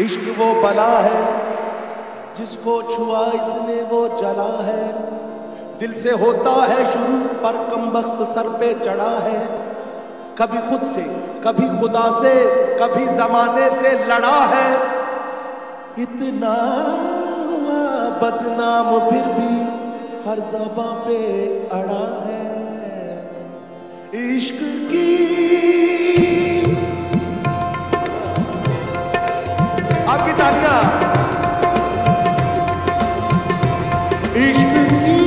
इश्क वो बला है, जिसको छुआ इसने वो जला है। दिल से होता है शुरू पर कम वक्त सर पे चढ़ा है। कभी खुद से, कभी खुदा से, कभी जमाने से लड़ा है। इतना बदनाम फिर भी हर जबा पे अड़ा है। इश्क की इश्क की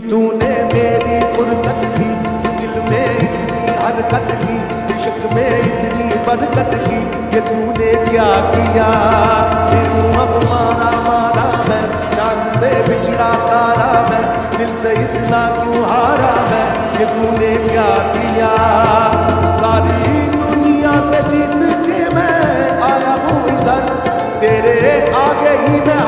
क्यों तूने मेरी फुर्सत की, दिल में इतनी हरकत की, इश्क में इतनी बरकत की ये तूने क्या किया? फिर अब मारा मारा मैं, चाँद से बिछड़ा तारा मैं, दिल से इतना क्यों हारा मैं ये तूने क्या किया? सारी दुनिया से जीत के मैं आया हूँ इधर तेरे आगे ही मैं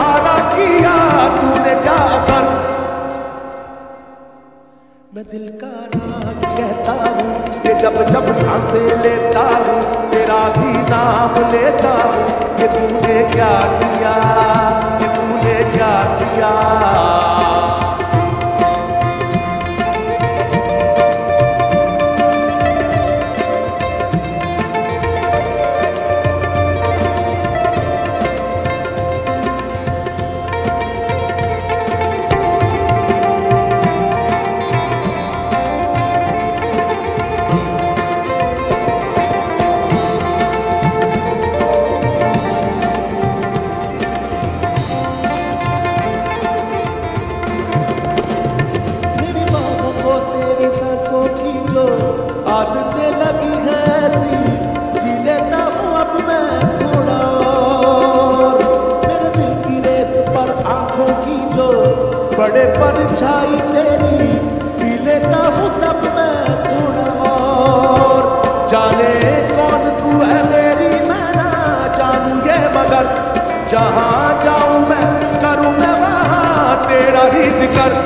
क्या किया परछाई तेरी पी लेता हूँ तब मैं थोड़ा और। जाने कौन तू है मेरी मैं ना जानू ये मगर, जहाँ जाऊँ मैं, करूँ मैं वहाँ तेरा ही ज़िक्र।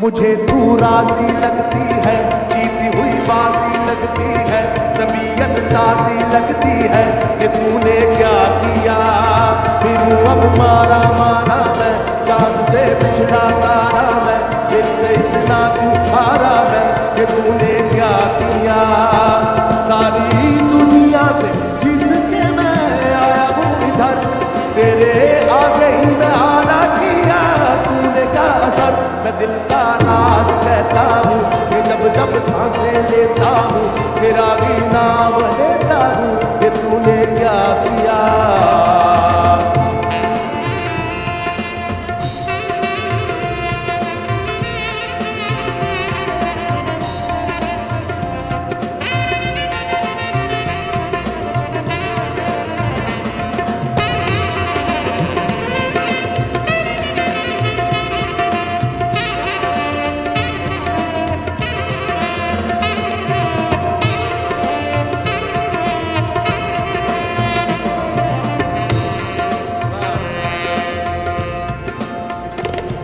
मुझे तू राज़ी लगती है अब मारा मारा मैं। चाँद से बिछड़ा तारा मैं। दिल से इतना तू हारा मैं कि तूने क्या किया। सारी दुनिया से जीत के मैं आया हूँ इधर। तेरे आगे ही मैं हारा किया, तूने क्या असर? मैं दिल का राज कहता हूँ कि जब जब साँसें लेता हूँ, तेरा भी नाम लेता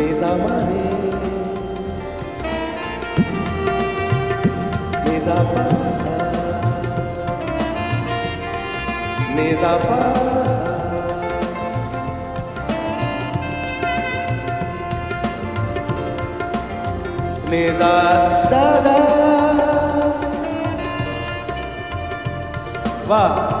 nizamare. Neza pasa Neza pasa Neza da da वाह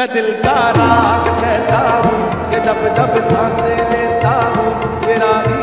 मैं दिल का राग कहता हूँ जब दब दब साँसें लेता हूँ ये रागी